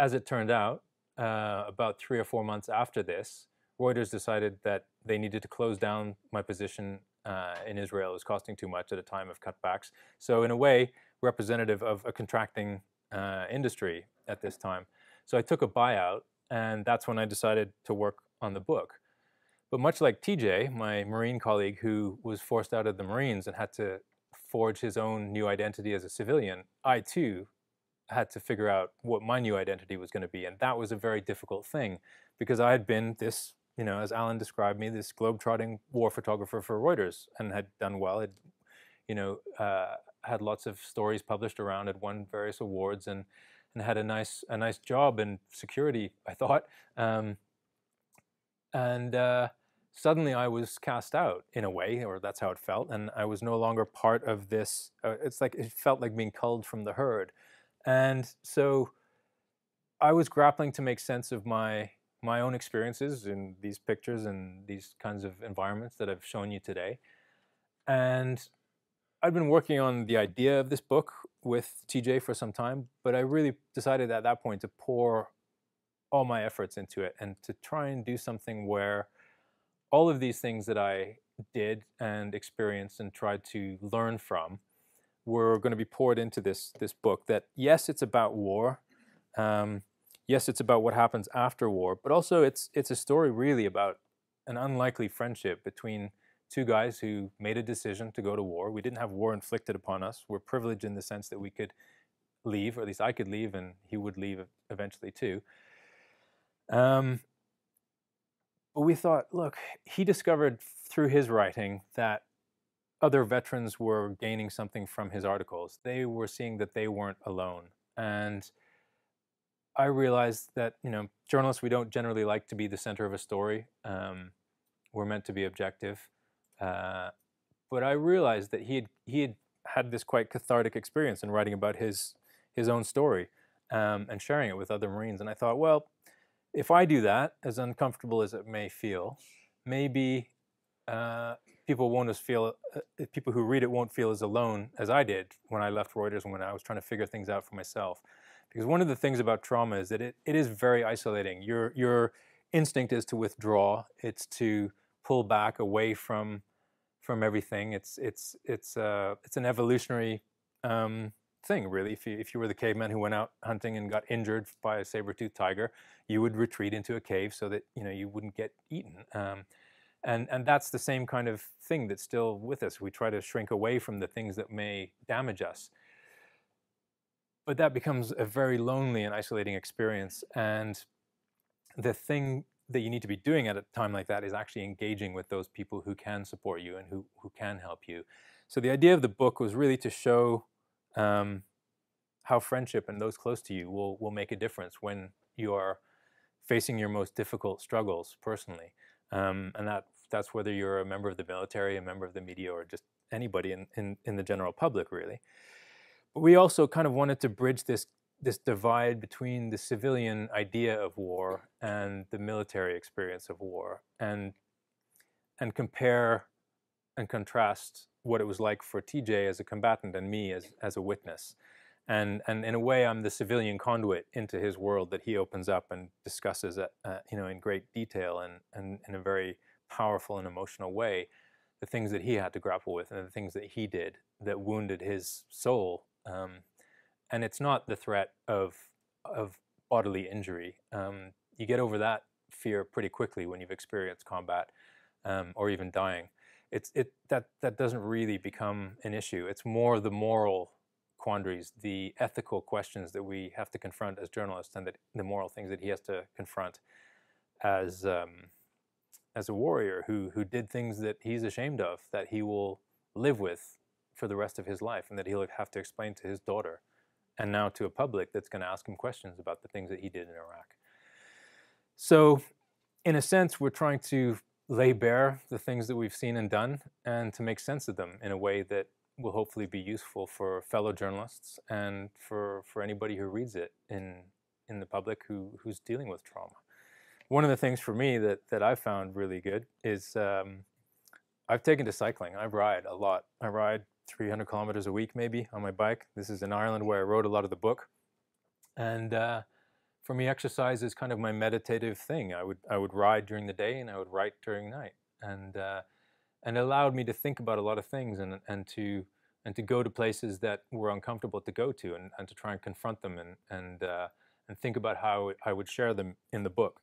as it turned out, uh, about three or four months after this, Reuters decided that they needed to close down my position uh, in Israel. It was costing too much at a time of cutbacks. So in a way, representative of a contracting uh, industry at this time. So I took a buyout, and that's when I decided to work on the book. But much like TJ, my Marine colleague who was forced out of the Marines and had to forge his own new identity as a civilian, I too had to figure out what my new identity was going to be. And that was a very difficult thing because I had been this, you know, as Alan described me, this globetrotting war photographer for Reuters and had done well. Had, you know, uh, had lots of stories published around, had won various awards and, and had a nice, a nice job in security, I thought. Um, and, uh, suddenly I was cast out in a way, or that's how it felt, and I was no longer part of this. Uh, it's like it felt like being culled from the herd, and so I was grappling to make sense of my my own experiences in these pictures and these kinds of environments that I've shown you today, and I'd been working on the idea of this book with TJ for some time, but I really decided at that point to pour all my efforts into it and to try and do something where all of these things that I did and experienced and tried to learn from were going to be poured into this this book. That yes, it's about war. Um, yes, it's about what happens after war, but also it's it's a story really about an unlikely friendship between two guys who made a decision to go to war. We didn't have war inflicted upon us. We're privileged in the sense that we could leave, or at least I could leave, and he would leave eventually too. Um, but we thought, look, he discovered through his writing that other veterans were gaining something from his articles. They were seeing that they weren't alone. And I realized that, you know, journalists, we don't generally like to be the center of a story. Um, we're meant to be objective. Uh, but I realized that he had, he had had this quite cathartic experience in writing about his, his own story um, and sharing it with other Marines. And I thought, well, if I do that, as uncomfortable as it may feel, maybe uh, people won't as feel, uh, people who read it won't feel as alone as I did when I left Reuters and when I was trying to figure things out for myself. Because one of the things about trauma is that it, it is very isolating. Your, your instinct is to withdraw. It's to pull back away from, from everything. It's, it's, it's, uh, it's an evolutionary um, thing, really. If you, if you were the caveman who went out hunting and got injured by a saber-toothed tiger, you would retreat into a cave so that you know you wouldn't get eaten. Um, and and that's the same kind of thing that's still with us. We try to shrink away from the things that may damage us. But that becomes a very lonely and isolating experience. And the thing that you need to be doing at a time like that is actually engaging with those people who can support you and who, who can help you. So the idea of the book was really to show um, how friendship and those close to you will, will make a difference when you are facing your most difficult struggles personally. Um, and that, that's whether you're a member of the military, a member of the media, or just anybody in, in, in the general public, really. But we also kind of wanted to bridge this, this divide between the civilian idea of war and the military experience of war and, and compare and contrast what it was like for TJ as a combatant and me as, as a witness. And, and in a way, I'm the civilian conduit into his world that he opens up and discusses, uh, you know, in great detail and, and in a very powerful and emotional way, the things that he had to grapple with and the things that he did that wounded his soul. Um, and it's not the threat of, of bodily injury. Um, you get over that fear pretty quickly when you've experienced combat um, or even dying it's it that that doesn't really become an issue. It's more the moral quandaries, the ethical questions that we have to confront as journalists, and the moral things that he has to confront as um, as a warrior who who did things that he's ashamed of, that he will live with for the rest of his life, and that he'll have to explain to his daughter, and now to a public that's going to ask him questions about the things that he did in Iraq. So, in a sense, we're trying to lay bare the things that we've seen and done and to make sense of them in a way that will hopefully be useful for fellow journalists and for, for anybody who reads it in, in the public who, who's dealing with trauma. One of the things for me that, that I've found really good is um, I've taken to cycling. I ride a lot. I ride 300 kilometers a week maybe on my bike. This is in Ireland where I wrote a lot of the book. And uh, for me, exercise is kind of my meditative thing. I would I would ride during the day and I would write during night, and uh, and it allowed me to think about a lot of things and and to and to go to places that were uncomfortable to go to and, and to try and confront them and and uh, and think about how I would share them in the book.